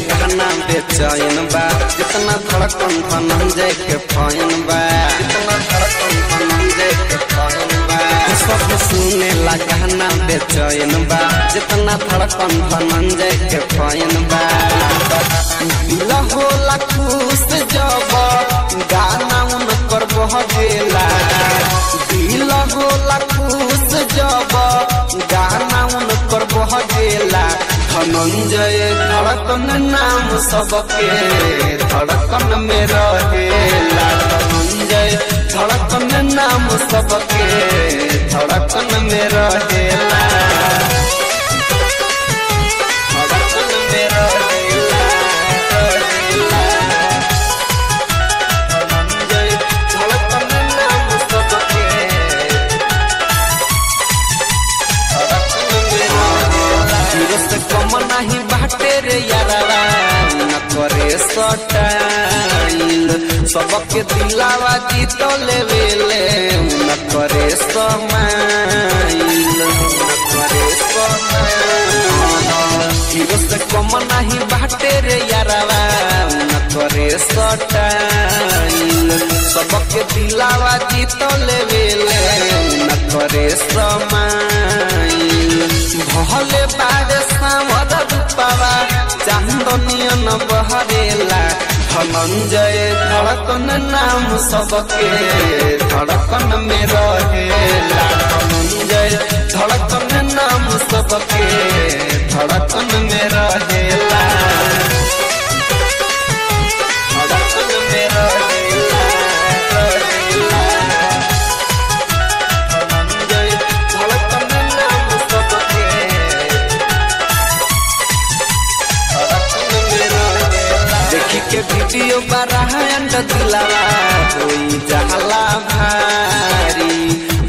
बेचैन बा जितना धड़कन धनंजय के फ़ैन बा जितना धड़कन धनंजय के फ़ैन बा सब सुने ला गाना बेचैन बा जितना धड़कन धनंजय के फ़ैन बा दिल होला जब धनंजय धड़कन नाम सबके धड़कन में रहेला धनंजय धड़कन नाम सबके धड़कन में रहेला सबके दिलावा जीत लेवेले न करे समाइल न करे समाइल कम बाटे रे न करे सटाइल सबके दिलावा लेवेले न करे समाइल भले चांदनियन बहरेला धनंजय धड़कन नाम सबके धड़कन में रहे धनंजय धड़कन नाम सबके धड़कन में रहेला होई जहला भारी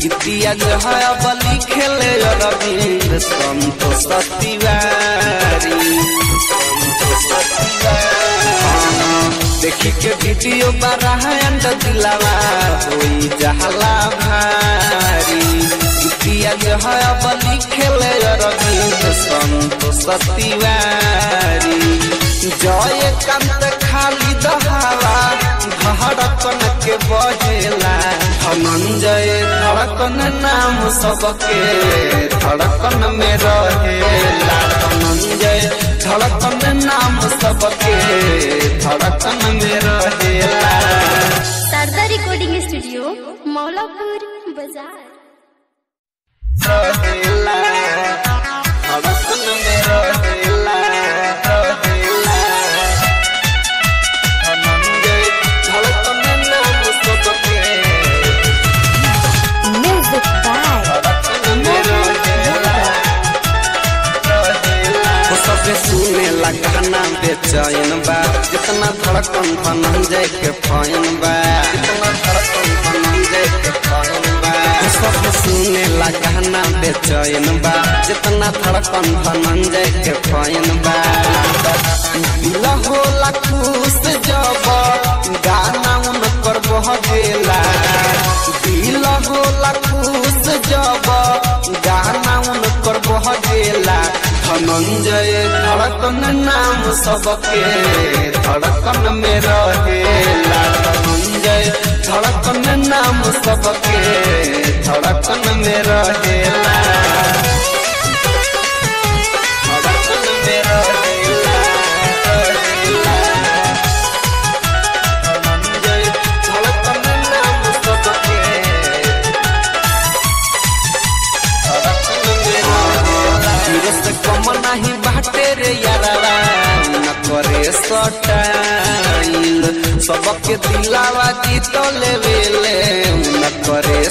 गीतिया जो है अब लिखेले रविंद्र संतोष तिवारी। देखी के वीडियो बराहन दिलावा होई जहला भारी गीतिया जो है लिखेले रविंद्र संतोष तिवारी। जय कांत खाली दहावा के बजेला। धनंजय धड़कन नाम सबके। धड़कन में रहेला धनंजय धड़कन नाम सबके। धड़कन में रहेला शारदा रिकॉर्डिंग स्टूडियो मौलापुर बाज़ार। सुने बेचैन बा जितना धड़कन धनंजय के फ़ैन बा के फ़ैन बा सबे ला गाना बेचैन बा जितना धड़कन धनंजय के फ़ैन बा होला खुश जब गाना उनकर बह गेला दिल होला खुश जब गाना उनकर बह गेला धनंजय धड़कन नाम सबके धड़कन में रहेला धनंजय धड़कन नाम सबके धड़कन में रहेला सबके दिलावा जीत लेवेले न करे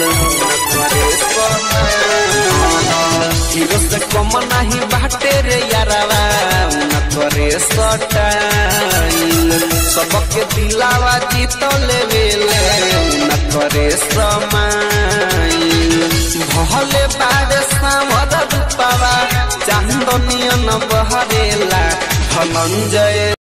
न करे समाइल। से कम नहीं बाटे रे यारावा, न करे सटाइल। सबके दिलावा जीत लेवेले न करे समाइल। भले रूपावा चांदनियन बहरेला धनंजय।